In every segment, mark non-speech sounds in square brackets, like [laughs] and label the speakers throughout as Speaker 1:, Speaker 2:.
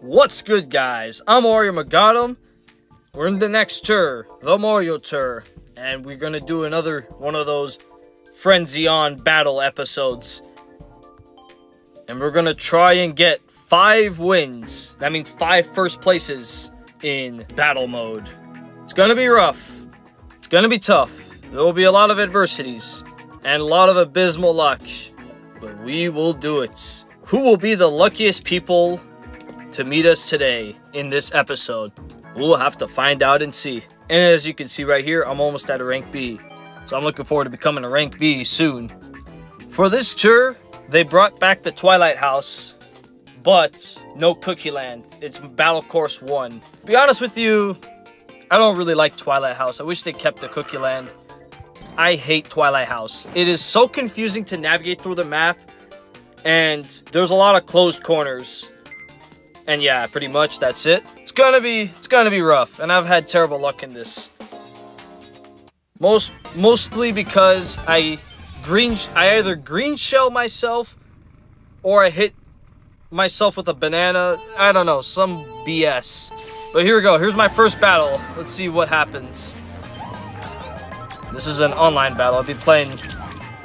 Speaker 1: What's good, guys? I'm Arya Moghadam. We're in the next tour, the Mario Tour, and we're gonna do another one of those Frenzy on battle episodes. And we're gonna try and get five wins. That means five first places in battle mode. It's gonna be rough. It's gonna be tough. There will be a lot of adversities and a lot of abysmal luck, but we will do it. Who will be the luckiest people to meet us today in this episode? We'll have to find out and see. And as you can see right here, I'm almost at a rank B. So I'm looking forward to becoming a rank B soon. For this tour, they brought back the Twilight House, but no Cookie Land. It's Battle Course 1. To be honest with you, I don't really like Twilight House. I wish they kept the Cookie Land. I hate Twilight House. It is so confusing to navigate through the map, and there's a lot of closed corners. And yeah, pretty much that's it. It's gonna be it's gonna be rough, and I've had terrible luck in this. Most mostly because I green I either green shell myself or I hit myself with a banana. I don't know, some BS. But here we go. Here's my first battle. Let's see what happens. This is an online battle. I'll be playing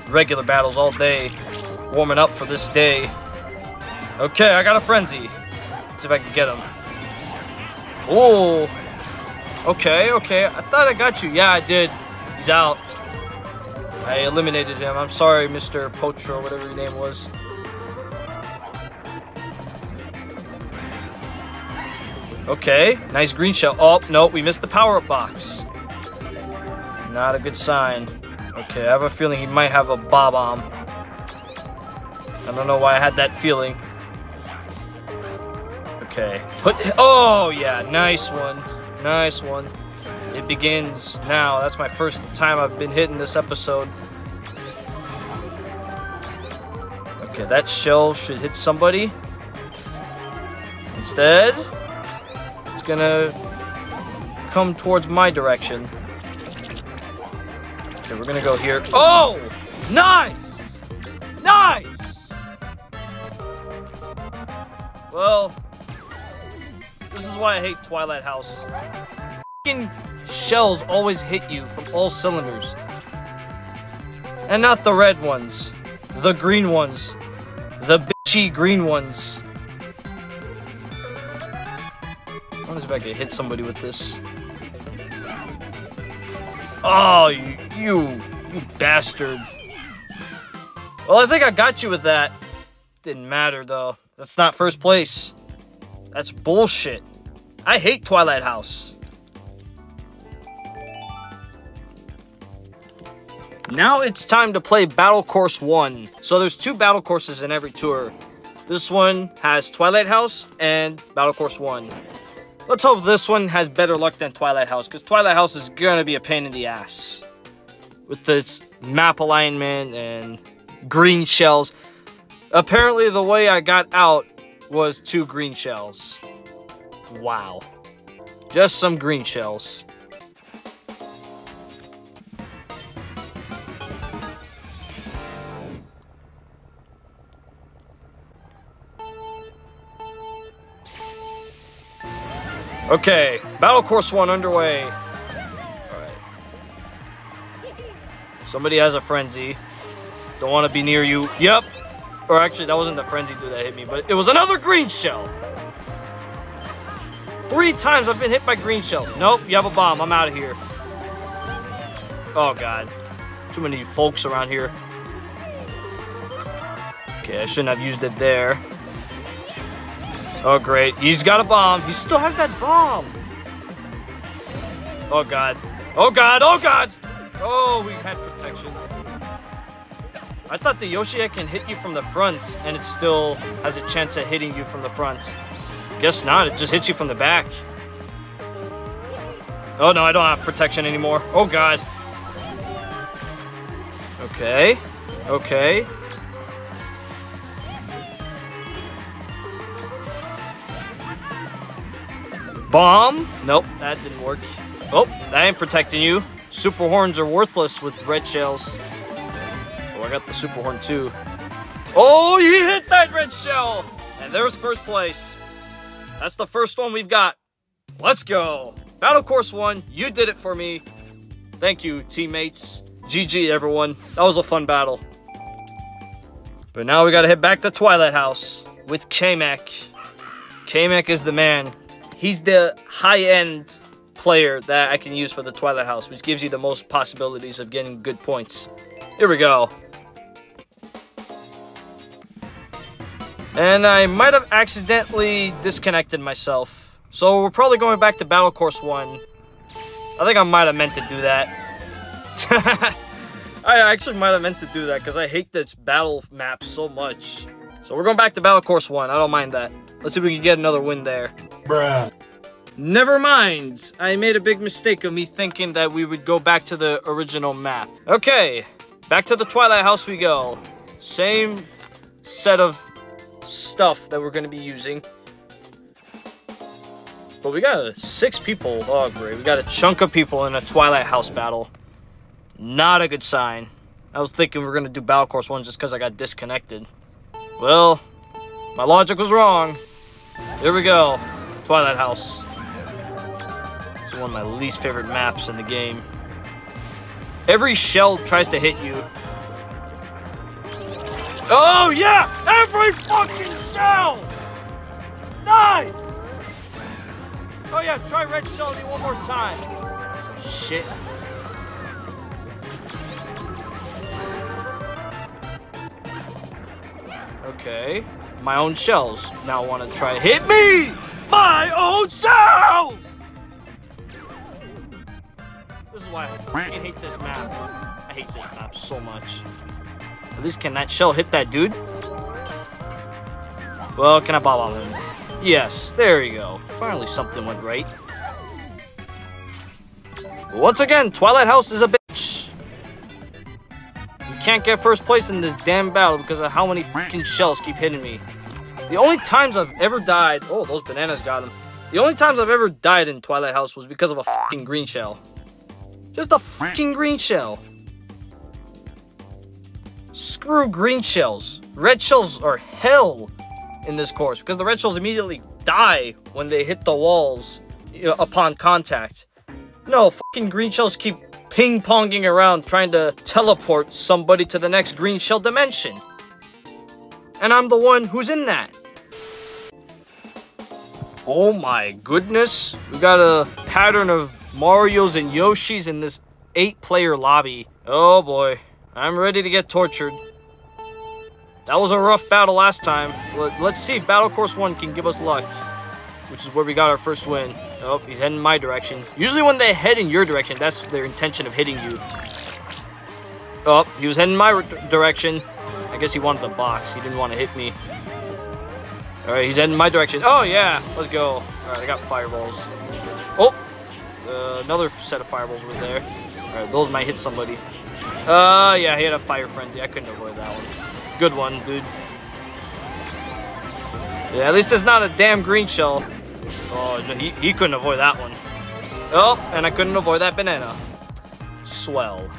Speaker 1: regular battles all day, warming up for this day. Okay, I got a frenzy. Let's see if I can get him. Oh. Okay, okay. I thought I got you. Yeah, I did. He's out. I eliminated him. I'm sorry, Mr. Pocho, whatever your name was. Okay, nice green shell. Oh, no, we missed the power-up box. Not a good sign. Okay, I have a feeling he might have a Bob-omb. I don't know why I had that feeling. Okay. Put, oh, yeah, nice one. Nice one. It begins now. That's my first time I've been hitting this episode. Okay, that shell should hit somebody. Instead, it's gonna come towards my direction. Okay, we're gonna go here. Oh! Nice! Nice! Well, this is why I hate Twilight House. Fucking shells always hit you from all cylinders. And not the red ones. The green ones. The bitchy green ones. I wonder if I could hit somebody with this. Oh, you, you, you bastard. Well, I think I got you with that. Didn't matter, though. That's not first place. That's bullshit. I hate Twilight House. Now it's time to play Battle Course 1. So there's two battle courses in every tour. This one has Twilight House and Battle Course 1. Let's hope this one has better luck than Twilight House, because Twilight House is gonna be a pain in the ass. With its map alignment and green shells. Apparently the way I got out was two green shells. Wow. Just some green shells. Okay, Battle Course 1 underway. Alright. Somebody has a frenzy. Don't want to be near you. Yep. Or actually, that wasn't the frenzy dude that hit me, but it was another green shell. Three times I've been hit by green shells. Nope, you have a bomb. I'm out of here. Oh, God. Too many folks around here. Okay, I shouldn't have used it there. Oh, great. He's got a bomb. He still has that bomb. Oh, God. Oh, God. Oh, God. Oh, we had protection. I thought the Yoshi can hit you from the front, and it still has a chance at hitting you from the front. Guess not. It just hits you from the back. Oh, no. I don't have protection anymore. Oh, God. Okay. Okay. Bomb? Nope, that didn't work. Oh, that ain't protecting you. Super horns are worthless with red shells. I got the super horn too. Oh, you hit that red shell! And there's first place. That's the first one we've got. Let's go. Battle Course 1, you did it for me. Thank you, teammates. GG, everyone. That was a fun battle. But now we gotta head back to Twilight House with Kamek. Kamek is the man. He's the high-end player that I can use for the Twilight House, which gives you the most possibilities of getting good points. Here we go. And I might have accidentally disconnected myself. So we're probably going back to Battle Course 1. I think I might have meant to do that. [laughs] I actually might have meant to do that because I hate this battle map so much. So we're going back to Battle Course 1. I don't mind that. Let's see if we can get another win there.
Speaker 2: Bruh.
Speaker 1: Never mind. I made a big mistake of me thinking that we would go back to the original map. Okay, back to the Twilight House we go. Same set of stuff that we're going to be using. But we got six people. Oh, great. We got a chunk of people in a Twilight House battle. Not a good sign. I was thinking we are going to do Battle Course 1 just because I got disconnected. Well, my logic was wrong. Here we go. Twilight House. It's one of my least favorite maps in the game. Every shell tries to hit you. Oh, yeah! Every fucking shell! Nice! Oh, yeah, try red shell me one more time. Shit. Okay. My own shells. Now want to try hit me! My own shells! This is why I hate this map. I hate this map so much. At least can that shell hit that dude? Well, can I bob on him? Yes, there you go. Finally something went right. Once again, Twilight House is a bitch. You can't get first place in this damn battle because of how many freaking shells keep hitting me. The only times I've ever died... Oh, those bananas got him. The only times I've ever died in Twilight House was because of a fucking green shell. Just a fucking green shell. Screw green shells. Red shells are hell in this course because the red shells immediately die when they hit the walls upon contact. No, fucking green shells keep ping-ponging around trying to teleport somebody to the next green shell dimension. And I'm the one who's in that. Oh my goodness. We got a pattern of Mario's and Yoshi's in this eight-player lobby. Oh boy. I'm ready to get tortured. That was a rough battle last time. Let's see if Battle Course 1 can give us luck. Which is where we got our first win. Oh, he's heading my direction. Usually when they head in your direction, that's their intention of hitting you. Oh, he was heading my direction. I guess he wanted the box. He didn't want to hit me. Alright, he's heading my direction. Oh, yeah. Let's go. Alright, I got fireballs. Oh! Uh, another set of fireballs were there. Alright, those might hit somebody. Uh, yeah, he had a fire frenzy. I couldn't avoid that one. Good one, dude. Yeah, at least it's not a damn green shell. Oh, he, he couldn't avoid that one. Oh, and I couldn't avoid that banana. Swell.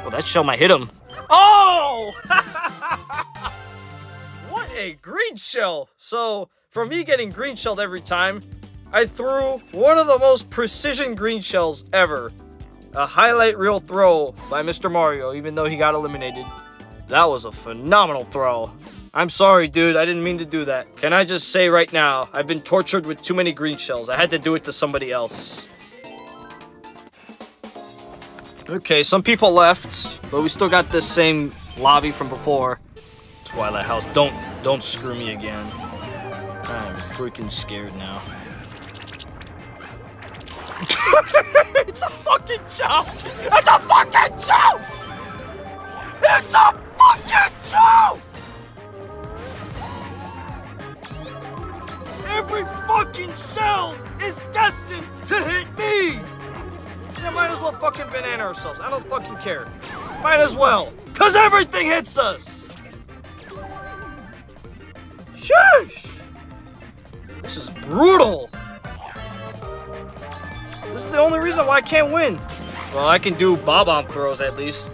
Speaker 1: Well, that shell might hit him. Oh! [laughs] what a green shell! So, for me getting green shelled every time, I threw one of the most precision green shells ever. A highlight reel throw by Mr. Mario, even though he got eliminated. That was a phenomenal throw. I'm sorry, dude. I didn't mean to do that. Can I just say right now, I've been tortured with too many green shells. I had to do it to somebody else. Okay, some people left, but we still got this same lobby from before. Twilight House, don't don't screw me again. I'm freaking scared now. [laughs] it's a fucking joke! It's a fucking joke! It's a fucking joke! Every fucking shell is destined to hit me! Yeah, might as well fucking banana ourselves. I don't fucking care. Might as well. Cause everything hits us! Sheesh! This is brutal! The only reason why I can't win. Well, I can do bob-omb throws at least.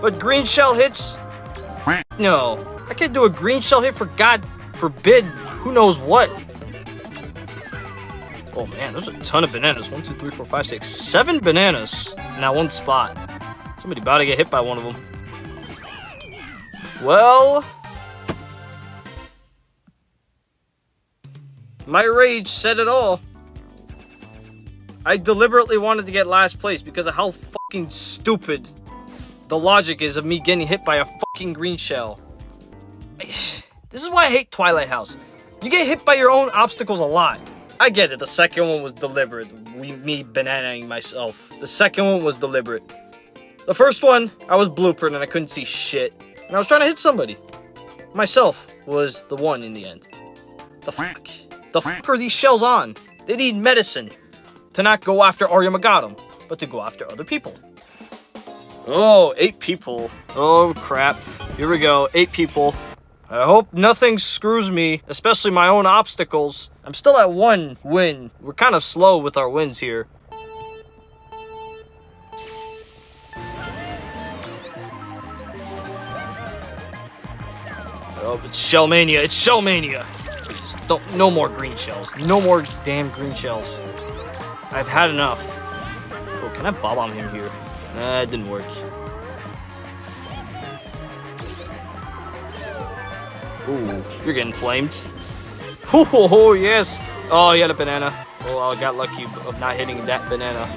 Speaker 1: But green shell hits, no. I can't do a green shell hit for God forbid who knows what. Oh man, there's a ton of bananas. One, two, three, four, five, six, seven bananas in that one spot. Somebody about to get hit by one of them. Well, my rage said it all. I deliberately wanted to get last place because of how fucking stupid the logic is of me getting hit by a fucking green shell. [sighs] This is why I hate Twilight House. You get hit by your own obstacles a lot. I get it, the second one was deliberate. We, me bananaing myself. The second one was deliberate. The first one, I was blueprint and I couldn't see shit. And I was trying to hit somebody. Myself was the one in the end. The fuck? The fuck are these shells on? They need medicine. To not go after Arya Moghadam, but to go after other people. Oh, eight people. Oh, crap. Here we go. Eight people. I hope nothing screws me, especially my own obstacles. I'm still at one win. We're kind of slow with our wins here. Oh, it's Shellmania. It's Shellmania. Please, don't, no more green shells. No more damn green shells. I've had enough. Oh, can I bob on him here? Nah, it didn't work. Ooh, you're getting flamed. Oh, [laughs] oh, yes. Oh, he had a banana. Oh, I got lucky of not hitting that banana.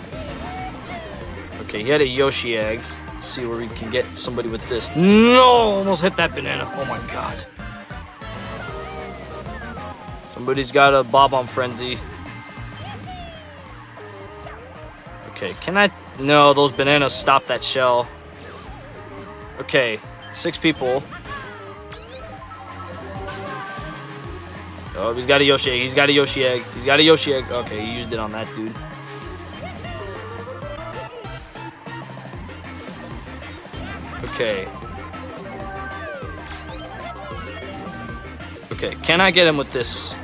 Speaker 1: Okay, he had a Yoshi egg. Let's see where we can get somebody with this. No, almost hit that banana. Oh my god. Somebody's got a Bob-omb Frenzy. Okay, can I... No, those bananas stop that shell. Okay, six people. Oh, he's got a Yoshi egg. He's got a Yoshi egg. He's got a Yoshi egg. Okay, he used it on that dude. Okay. Okay, can I get him with this?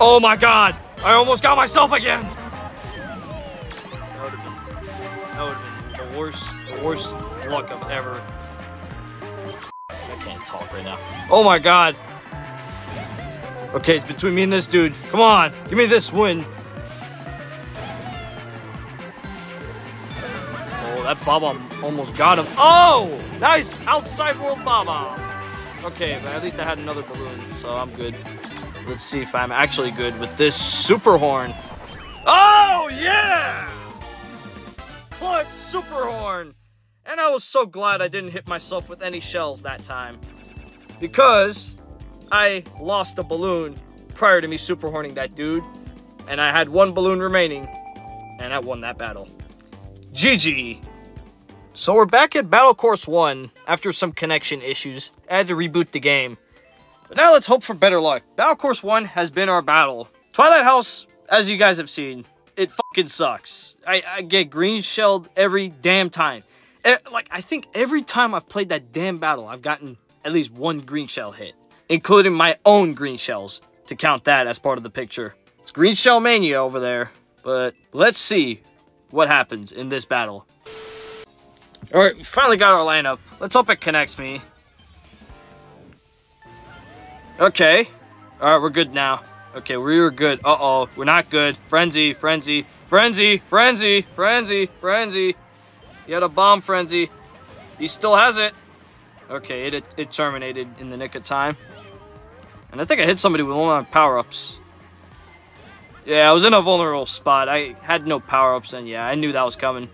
Speaker 1: Oh my god! I almost got myself again! Worst, the worst luck I've ever... I can't talk right now. Oh my god! Okay, it's between me and this dude. Come on, give me this win. Oh, that Bob-omb almost got him. Oh, nice outside world Bob-omb. Okay, but at least I had another balloon, so I'm good. Let's see if I'm actually good with this super horn. Oh, yeah! Clutch super horn. And I was so glad I didn't hit myself with any shells that time. Because I lost a balloon prior to me super horning that dude, and I had one balloon remaining, and I won that battle. GG! So we're back at Battle Course 1 after some connection issues. I had to reboot the game. But now let's hope for better luck. Battle Course 1 has been our battle. Twilight House, as you guys have seen, it fucking sucks. I, I get green shelled every damn time. like, I think every time I've played that damn battle, I've gotten at least one green shell hit including my own green shells to count that as part of the picture. It's green shell mania over there, but let's see what happens in this battle. All right, we finally got our lineup. Let's hope it connects me. Okay. All right, we're good now. Okay, we were good. Uh-oh, we're not good. Frenzy, frenzy, frenzy, frenzy, frenzy, frenzy. He had a bomb frenzy. He still has it. Okay, it, it terminated in the nick of time. And I think I hit somebody with one of my power-ups. Yeah, I was in a vulnerable spot. I had no power-ups, and yeah, I knew that was coming.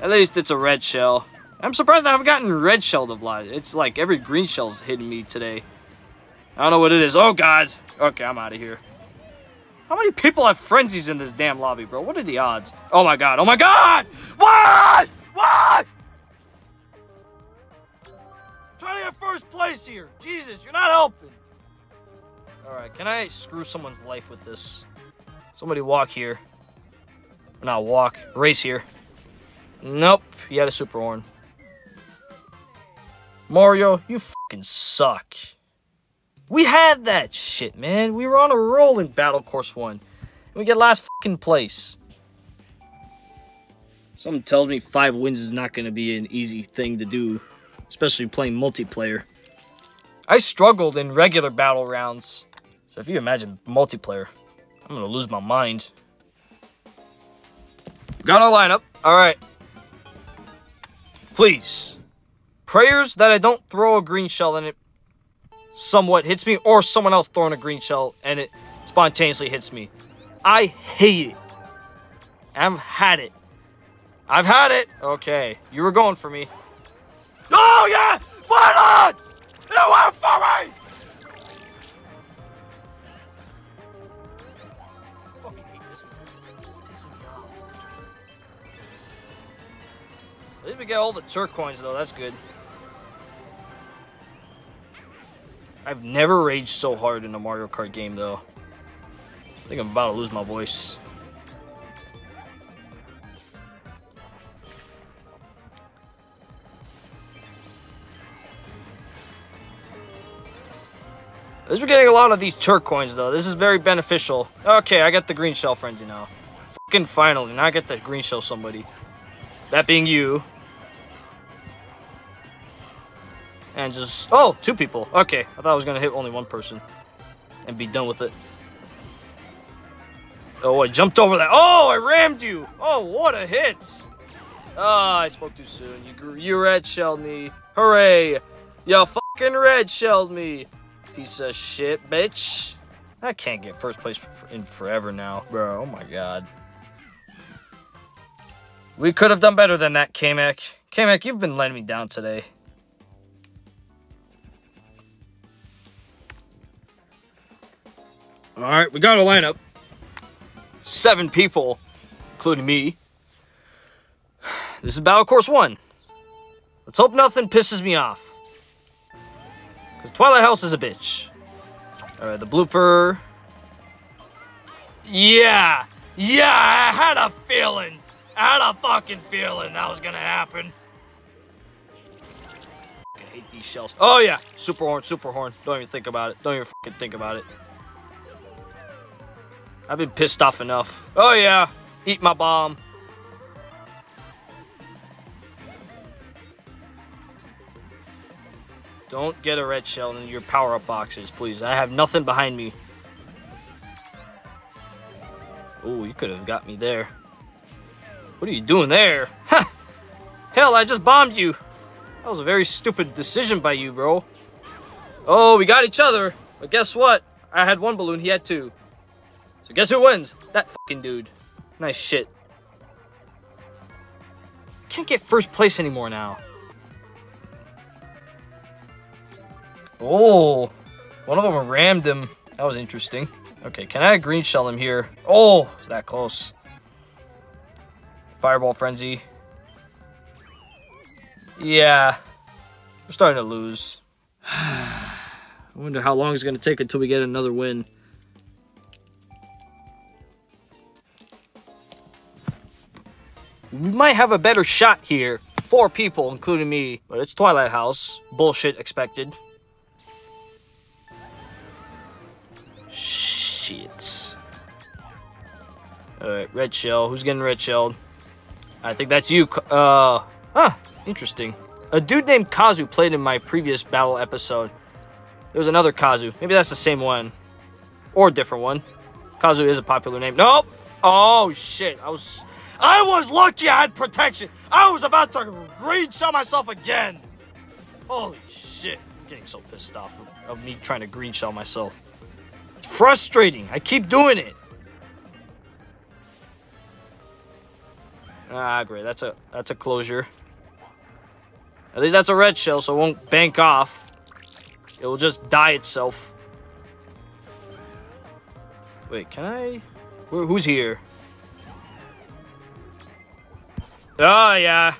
Speaker 1: At least it's a red shell. I'm surprised I haven't gotten red shelled of lot. It's like every green shell's hitting me today. I don't know what it is. Oh, God. Okay, I'm out of here. How many people have frenzies in this damn lobby, bro? What are the odds? Oh, my God. Oh, my God! What? What? I'm trying to get first place here. Jesus, you're not helping. Alright, can I screw someone's life with this? Somebody walk here. Not walk, race here. Nope, you had a super horn. Mario, you fucking suck. We had that shit, man. We were on a roll in Battle Course 1. And we get last fucking place. Something tells me five wins is not going to be an easy thing to do. Especially playing multiplayer. I struggled in regular battle rounds. So if you imagine multiplayer, I'm gonna lose my mind. Got our lineup. All right. Please. Prayers that I don't throw a green shell in it somewhat hits me, or someone else throwing a green shell and it spontaneously hits me. I hate it. I've had it. I've had it. Okay, you were going for me. Oh yeah! Not? You went for me! I fucking hate this Pissing me off. At least we get all the turquoise though, that's good. I've never raged so hard in a Mario Kart game though. I think I'm about to lose my voice. At least we're getting a lot of these turquoise though. This is very beneficial. Okay, I got the green shell frenzy now. Fucking finally, now I get the green shell somebody. That being you. And just, oh, two people. Okay, I thought I was gonna hit only one person. And be done with it. Oh, I jumped over that. Oh, I rammed you. Oh, what a hit. Ah, oh, I spoke too soon. You, you red shelled me. Hooray. You fucking red shelled me. Piece of shit, bitch. I can't get first place in forever now. Bro, oh my god. We could have done better than that, Kamek. Kamek, you've been letting me down today. Alright, we got a lineup. Seven people, including me. This is Battle Course 1. Let's hope nothing pisses me off. Because Twilight House is a bitch. Alright, the blooper. Yeah! Yeah, I had a feeling. I had a fucking feeling that was gonna happen. I hate these shells. Oh yeah, super horn, super horn. Don't even think about it. Don't even fucking think about it. I've been pissed off enough. Oh yeah, eat my bomb. Don't get a red shell in your power-up boxes, please. I have nothing behind me. Oh, you could have got me there. What are you doing there? Ha! Hell, I just bombed you. That was a very stupid decision by you, bro. Oh, we got each other. But guess what? I had one balloon, he had two. So guess who wins? That fucking dude. Nice shit. Can't get first place anymore now. Oh, one of them rammed him. That was interesting. Okay, can I green shell him here? Oh, that close? Fireball Frenzy. Yeah, we're starting to lose. [sighs] I wonder how long it's going to take until we get another win. We might have a better shot here. Four people, including me. But it's Twilight House. Bullshit expected. Shit. Alright, red shell. Who's getting red shelled? I think that's you. Uh, huh, interesting. A dude named Kazu played in my previous battle episode. There was another Kazu. Maybe that's the same one. Or a different one. Kazu is a popular name. Nope! Oh, shit. I was... I was lucky I had protection. I was about to green shell myself again. Holy shit. I'm getting so pissed off of, of me trying to green shell myself. It's frustrating. I keep doing it. Ah, great. That's a that's a closure. At least that's a red shell, so it won't bank off. It will just die itself. Wait, can I? Who's here? Oh, yeah.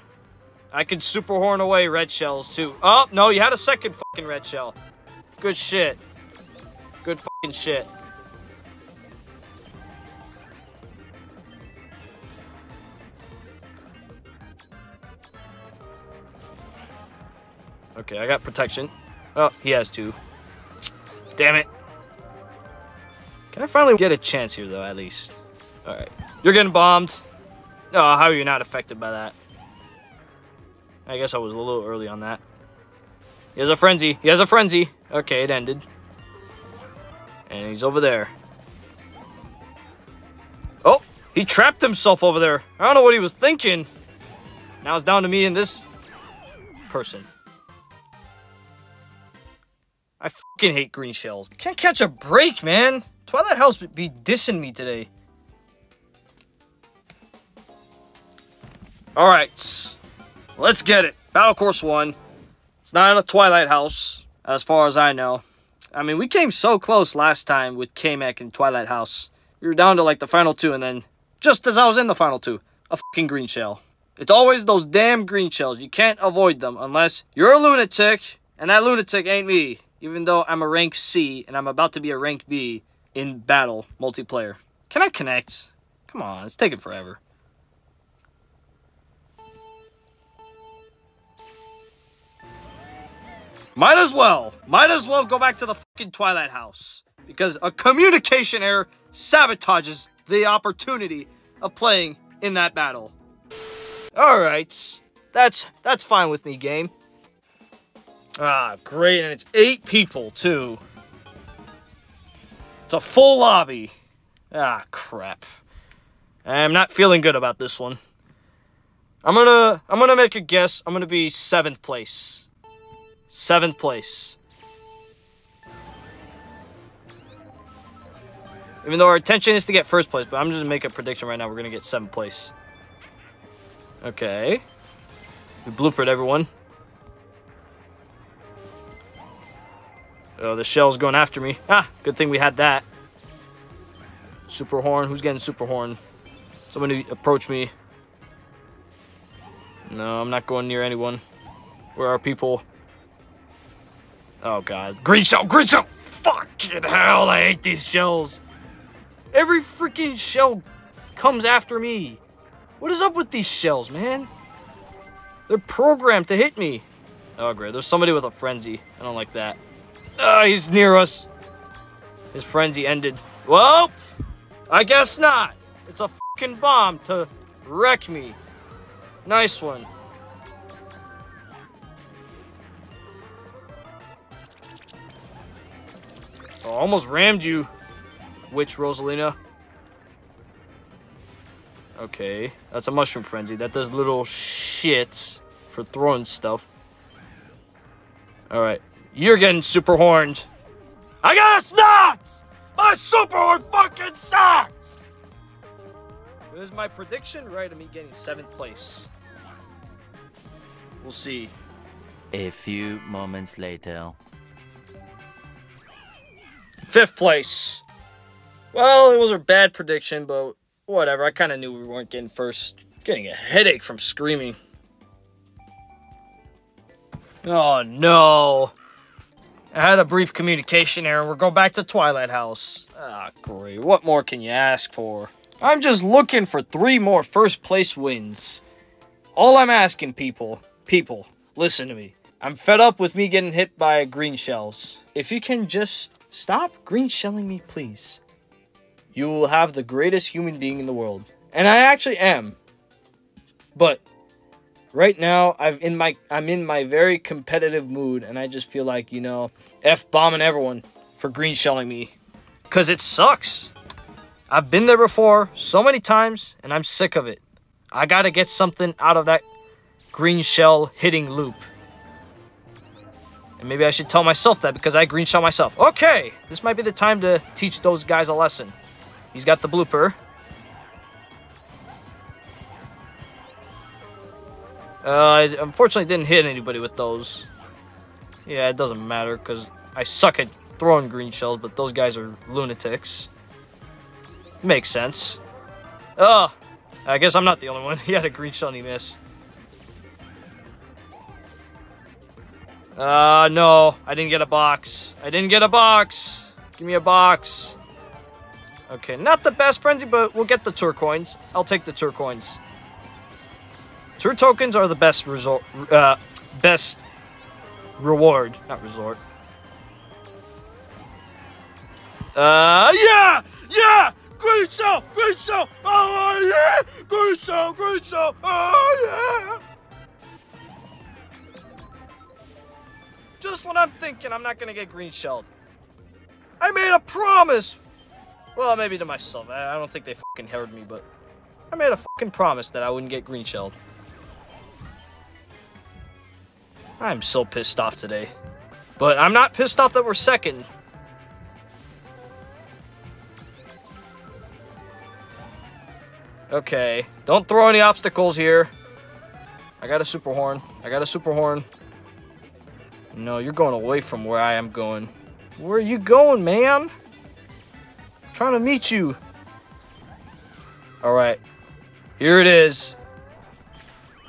Speaker 1: I can super horn away red shells, too. Oh, no, you had a second fucking red shell. Good shit. Good fucking shit. Okay, I got protection. Oh, he has two. Damn it. Can I finally get a chance here, though, at least? Alright. You're getting bombed. Oh, how are you not affected by that? I guess I was a little early on that. He has a frenzy. He has a frenzy. Okay, it ended. And he's over there. Oh, he trapped himself over there. I don't know what he was thinking. Now it's down to me and this person. I fucking hate green shells. Can't catch a break, man. Twilight House be dissing me today. Alright. Let's get it. Battle Course 1. It's not a Twilight House, as far as I know. I mean, we came so close last time with Kamek and Twilight House. We were down to like the final two, and then just as I was in the final two, a fucking green shell. It's always those damn green shells. You can't avoid them unless you're a lunatic, and that lunatic ain't me, even though I'm a rank C and I'm about to be a rank B in battle multiplayer. Can I connect? Come on, it's taking forever. Might as well. Might as well go back to the fucking Twilight House. Because a communication error sabotages the opportunity of playing in that battle. Alright. That's that's fine with me, game. Ah, great, and it's eight people, too. It's a full lobby. Ah, crap. I'm not feeling good about this one. I'm gonna I'm gonna make a guess. I'm gonna be seventh place. Seventh place. Even though our intention is to get first place, but I'm just gonna make a prediction right now. We're gonna get seventh place. Okay. We bloopered everyone. Oh, the shell's going after me. Ah, good thing we had that. Super horn. Who's getting super horn? Somebody approach me. No, I'm not going near anyone. Where are people? Oh god. Green shell! Green shell! Fucking hell, I hate these shells. Every freaking shell comes after me. What is up with these shells, man? They're programmed to hit me. Oh great, there's somebody with a frenzy. I don't like that. Ah, he's near us. His frenzy ended. Well, I guess not. It's a fucking bomb to wreck me. Nice one. Oh, almost rammed you, Witch Rosalina. Okay, that's a Mushroom Frenzy. That does little shits for throwing stuff. Alright, you're getting super horned. I guess not! My super horn fucking sucks! Is my prediction right of me getting 7th place? We'll see.
Speaker 2: A few moments later.
Speaker 1: Fifth place. Well, it was a bad prediction, but whatever. I kind of knew we weren't getting first. Getting a headache from screaming. Oh, no. I had a brief communication error. We're going back to Twilight House. Ah, great. What more can you ask for? I'm just looking for three more first place wins. All I'm asking, people, people, listen to me. I'm fed up with me getting hit by green shells. If you can just Stop green shelling me, please. You will have the greatest human being in the world. And I actually am. But right now I've in my I'm in my very competitive mood and I just feel like, you know, F bombing everyone for green shelling me. Cause it sucks. I've been there before so many times and I'm sick of it. I gotta get something out of that green shell hitting loop. And maybe I should tell myself that because I greenshot myself. Okay, this might be the time to teach those guys a lesson. He's got the blooper. Uh, I unfortunately didn't hit anybody with those. Yeah, it doesn't matter because I suck at throwing green shells, but those guys are lunatics. Makes sense. Oh, I guess I'm not the only one. [laughs] he had a green shell and he missed. Uh, no. I didn't get a box. I didn't get a box. Give me a box. Okay, not the best frenzy, but we'll get the turcoins. I'll take the turcoins. Tur tokens are the best resort, uh, best reward, not resort. Uh, yeah, yeah, green shell, green shell, oh yeah, green shell, green shell, oh yeah. Just when I'm thinking I'm not gonna get green shelled. I made a promise! Well, maybe to myself. I don't think they fucking heard me, but I made a fucking promise that I wouldn't get green shelled. I'm so pissed off today. But I'm not pissed off that we're second. Okay, don't throw any obstacles here. I got a super horn. I got a super horn. No, you're going away from where I am going. Where are you going, man? I'm trying to meet you. All right. Here it is.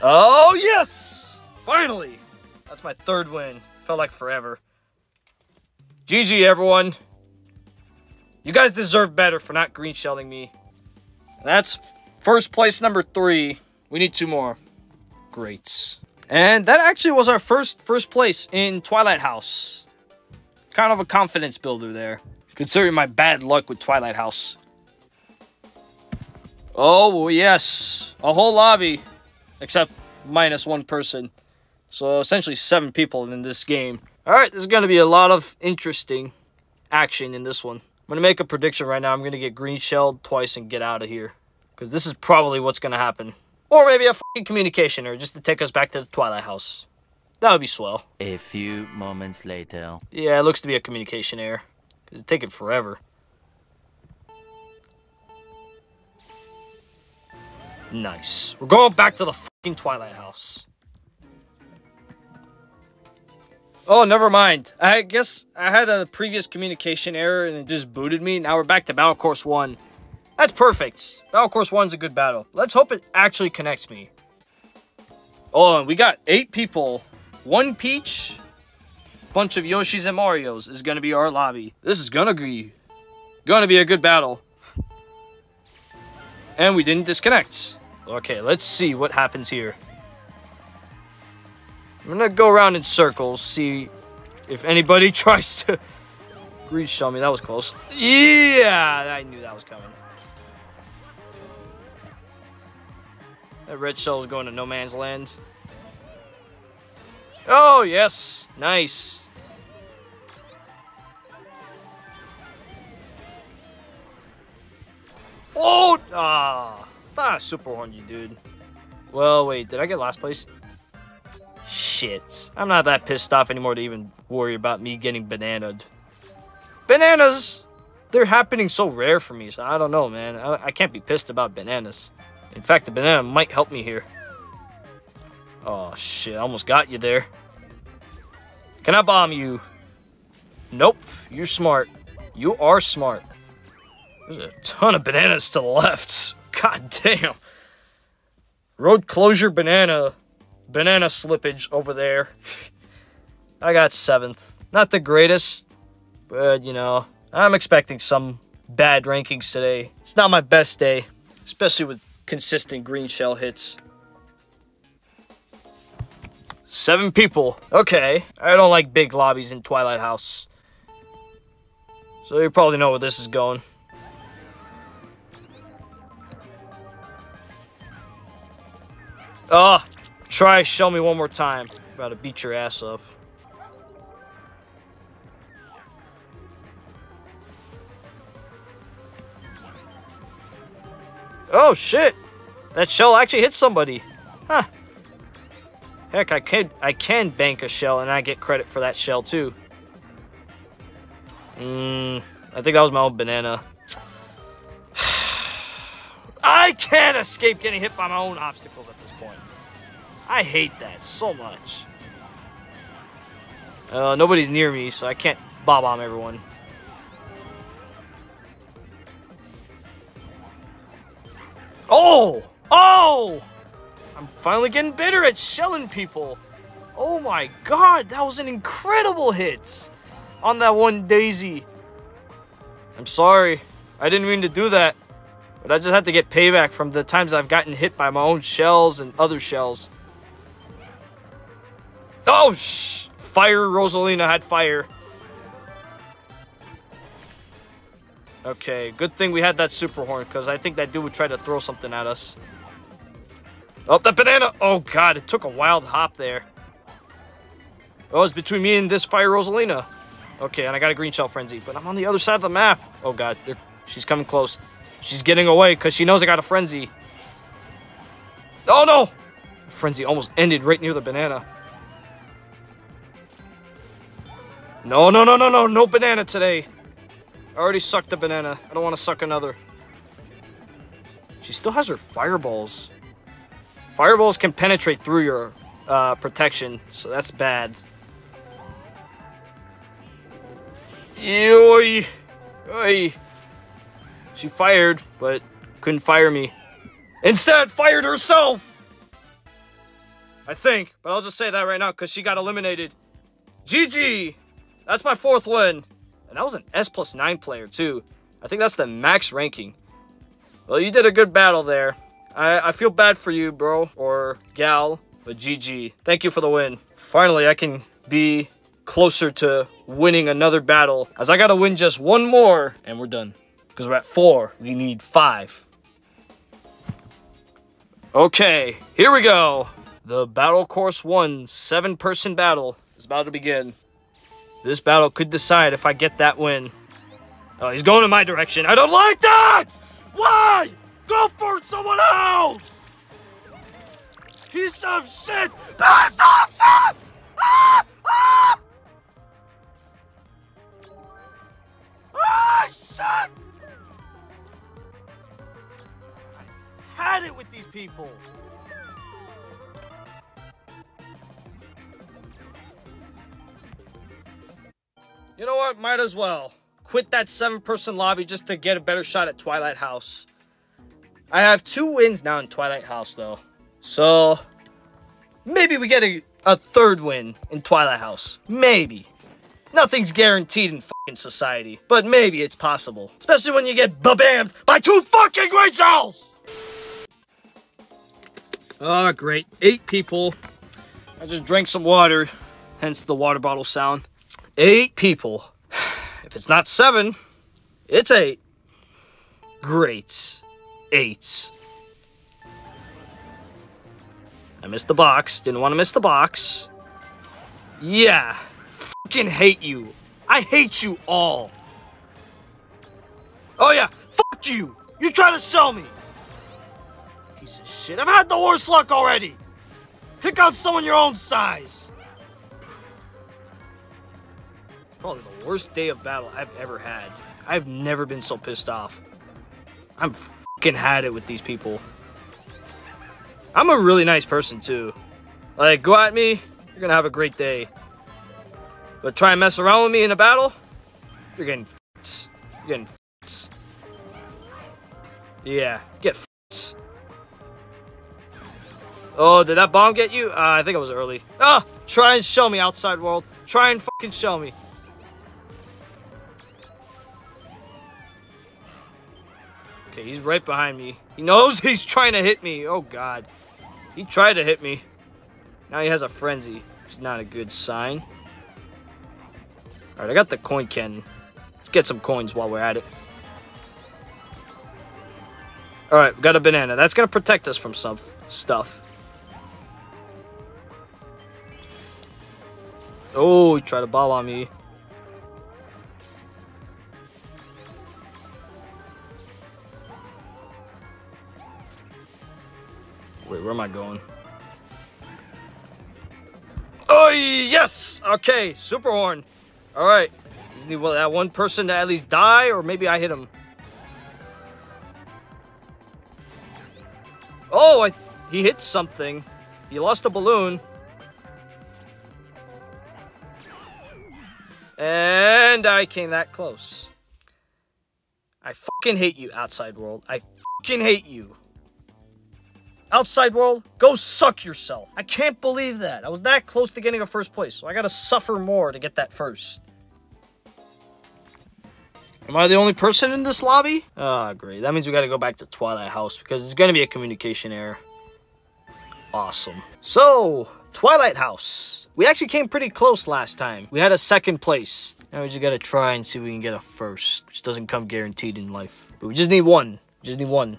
Speaker 1: Oh, yes! Finally! That's my third win. Felt like forever. GG, everyone. You guys deserve better for not green shelling me. That's first place number three. We need two more. Great. And that actually was our first first place in Twilight House. Kind of a confidence builder there, considering my bad luck with Twilight House. Oh, yes. A whole lobby, except minus one person. So essentially seven people in this game. All right, there's going to be a lot of interesting action in this one. I'm going to make a prediction right now. I'm going to get green shelled twice and get out of here. Because this is probably what's going to happen. Or maybe a fucking communication error just to take us back to the Twilight House. That would be swell.
Speaker 2: A few moments later.
Speaker 1: Yeah, it looks to be a communication error. Because it taking forever. Nice. We're going back to the fucking Twilight House. Oh, never mind. I guess I had a previous communication error and it just booted me. Now we're back to Battle Course 1. That's perfect. Battle Course 1's a good battle. Let's hope it actually connects me. Oh, and we got eight people. One Peach, bunch of Yoshis and Marios is going to be our lobby. This is going to be going to be a good battle. And we didn't disconnect. Okay, let's see what happens here. I'm gonna go around in circles, see if anybody [laughs] tries to [laughs] reach shell me. That was close. Yeah, I knew that was coming. That red shell is going to no man's land. Oh, yes. Nice. Oh! Ah. Ah, super horn you, dude. Well, wait. Did I get last place? Shit. I'm not that pissed off anymore to even worry about me getting bananaed. Bananas! They're happening so rare for me, so I don't know, man. I, I can't be pissed about bananas. In fact, the banana might help me here. Oh, shit. I almost got you there. Can I bomb you? Nope. You're smart. You are smart. There's a ton of bananas to the left. [laughs] God damn. Road closure banana. Banana slippage over there. [laughs] I got seventh. Not the greatest, but you know, I'm expecting some bad rankings today. It's not my best day, especially with consistent green shell hits. Seven people. Okay. I don't like big lobbies in Twilight House. So you probably know where this is going. Oh, try show me one more time. About to beat your ass up. Oh shit! That shell actually hit somebody. Huh. Heck, I can I can bank a shell and I get credit for that shell too. Mmm, I think that was my own banana. [sighs] I can't escape getting hit by my own obstacles at this point. I hate that so much. Uh, nobody's near me, so I can't Bob-omb everyone. Oh! Oh! I'm finally getting better at shelling people. Oh my god, that was an incredible hit on that one daisy. I'm sorry. I didn't mean to do that. But I just had to get payback from the times I've gotten hit by my own shells and other shells. Oh, shh! Fire, Rosalina had fire. Okay, good thing we had that super horn, because I think that dude would try to throw something at us. Oh, the banana! Oh, God, it took a wild hop there. Oh, it's between me and this Fire Rosalina. Okay, and I got a Green Shell Frenzy, but I'm on the other side of the map. Oh god, she's coming close. She's getting away because she knows I got a Frenzy. Oh no! Frenzy almost ended right near the banana. No, no, no, no, no, no banana today. I already sucked the banana. I don't want to suck another. She still has her fireballs. Fireballs can penetrate through your uh, protection, so that's bad. Oi! Oi! She fired, but couldn't fire me. Instead, fired herself! I think, but I'll just say that right now because she got eliminated. GG! That's my fourth win. And that was an S plus 9 player, too. I think that's the max ranking. Well, you did a good battle there. I, I feel bad for you, bro, or gal, but GG. Thank you for the win. Finally, I can be closer to winning another battle, as I gotta win just one more, and we're done. Because we're at four, we need five. Okay, here we go. The Battle Course 1 seven-person battle is about to begin. This battle could decide if I get that win. Oh, he's going in my direction. I don't like that! Why? Go for someone else! Piece of shit! Piece of shit! Ah! Ah! Ah, shit! I had it with these people. You know what? Might as well. Quit that seven-person lobby just to get a better shot at Twilight House. I have two wins now in Twilight House, though. So, maybe we get a, a third win in Twilight House. Maybe. Nothing's guaranteed in fucking society, but maybe it's possible. Especially when you get babammed by two fucking shells! Oh, ah, great. Eight people. I just drank some water, hence the water bottle sound. Eight people. [sighs] If it's not seven, it's eight. Great. Eight. I missed the box. Didn't want to miss the box. Yeah. Fucking hate you. I hate you all. Oh yeah. Fuck you. You trying to sell me. Piece of shit. I've had the worst luck already. Pick out someone your own size. Probably the worst day of battle I've ever had. I've never been so pissed off. I'm fucking had it with these people. I'm a really nice person too. Like, go at me, you're gonna have a great day. But try and mess around with me in a battle, you're getting f***ed. You're getting f***ed. Yeah, get f***ed. Oh, did that bomb get you? Uh, I think it was early. Ah, try and show me, outside world. Try and fucking show me. Okay, he's right behind me. He knows [laughs] he's trying to hit me. Oh, God. He tried to hit me. Now he has a frenzy. Is not a good sign. Alright, I got the coin cannon. Let's get some coins while we're at it. Alright, we got a banana. That's going to protect us from some stuff. Oh, he tried to ball on me. Wait, where am I going? Oh, yes! Okay, super horn. All right. You need that one person to at least die, or maybe I hit him. Oh, I, he hit something. He lost a balloon. And I came that close. I fucking hate you, outside world. I fucking hate you. Outside world, go suck yourself. I can't believe that. I was that close to getting a first place, so I gotta suffer more to get that first. Am I the only person in this lobby? Ah, oh, great. That means we gotta go back to Twilight House because it's gonna be a communication error. Awesome. So, Twilight House. We actually came pretty close last time. We had a second place. Now we just gotta try and see if we can get a first, which doesn't come guaranteed in life. But we just need one. We just need one.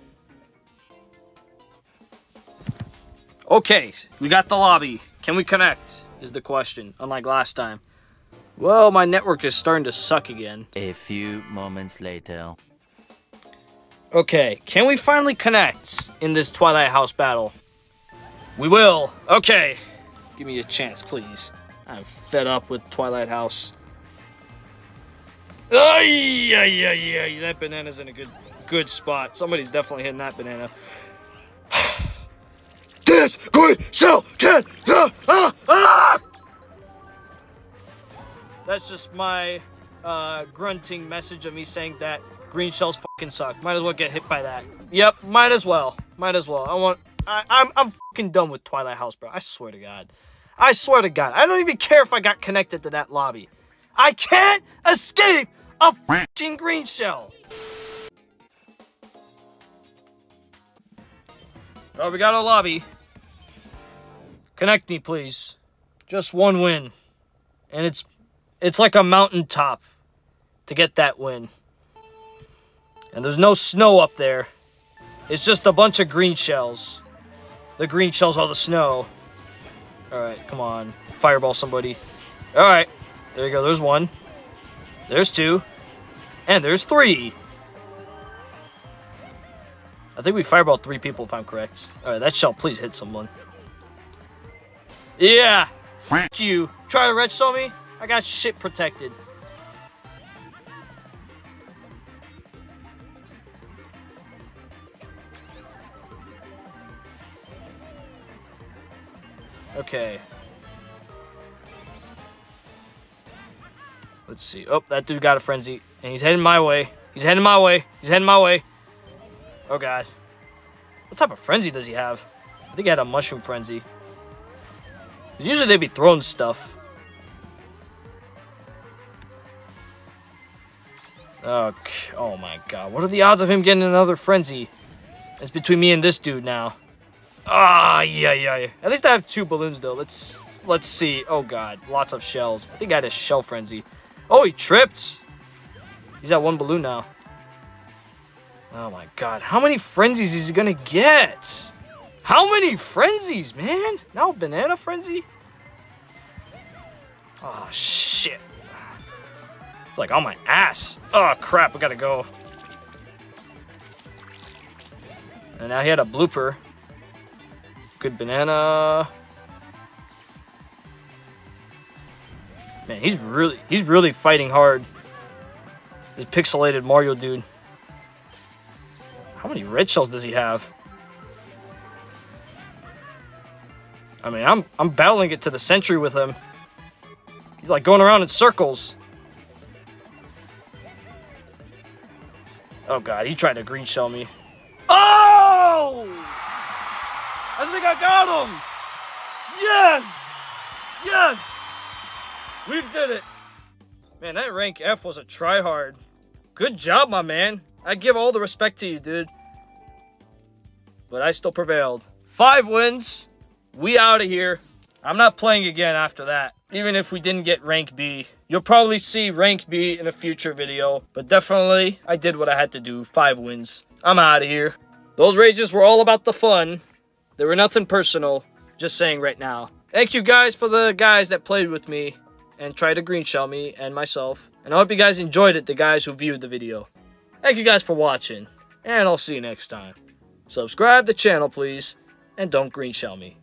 Speaker 1: Okay, we got the lobby. Can we connect? is the question, unlike last time. Well, my network is starting to suck again.
Speaker 2: A few moments later.
Speaker 1: Okay, can we finally connect in this Twilight House battle? We will. Okay. Give me a chance, please. I'm fed up with Twilight House. Ay, ay, ay, ay. That banana's in a good good spot. Somebody's definitely hitting that banana. Green shell can ah, ah, ah! That's just my uh, grunting message of me saying that green shells fucking suck. Might as well get hit by that. Yep, might as well. Might as well. I want. I, I'm I'm fucking done with Twilight House, bro. I swear to God. I swear to God. I don't even care if I got connected to that lobby. I can't escape a fucking green shell. Oh, we got a lobby. Connect me, please. Just one win. And it's it's like a mountaintop to get that win. And there's no snow up there. It's just a bunch of green shells. The green shells are the snow. Alright, come on. Fireball somebody. Alright. There you go. There's one. There's two. And there's three. I think we fireballed three people if I'm correct. Alright, that shell please hit someone. Yeah! Fuck you. Try to red shell me? I got shit protected. Okay. Let's see. Oh, that dude got a frenzy. And he's heading my way. He's heading my way. He's heading my way. Oh, God. What type of frenzy does he have? I think he had a mushroom frenzy. Usually they'd be throwing stuff. Okay. Oh, my God. What are the odds of him getting another frenzy? It's between me and this dude now. Ah, yeah, yeah, yeah. At least I have two balloons though. Let's let's see. Oh god, lots of shells. I think I had a shell frenzy. Oh, he tripped. He's at one balloon now. Oh my god, how many frenzies is he gonna get? How many frenzies, man? Now banana frenzy? Oh shit. It's like on my ass. Oh crap, we gotta go. And now he had a blooper. Good banana. Man, he's really he's really fighting hard. This pixelated Mario dude. How many red shells does he have? I mean, I'm I'm battling it to the century with him. He's like going around in circles. Oh god, he tried to green shell me. Oh! I think I got him! Yes! Yes! We've did it! Man, that rank F was a tryhard. Good job, my man. I give all the respect to you, dude. But I still prevailed. Five wins. We out of here. I'm not playing again after that. Even if we didn't get rank B. You'll probably see rank B in a future video. But definitely, I did what I had to do. Five wins. I'm out of here. Those rages were all about the fun. They were nothing personal, just saying right now. Thank you guys for the guys that played with me and tried to green shell me and myself. And I hope you guys enjoyed it, the guys who viewed the video. Thank you guys for watching, and I'll see you next time. Subscribe the channel, please, and don't green shell me.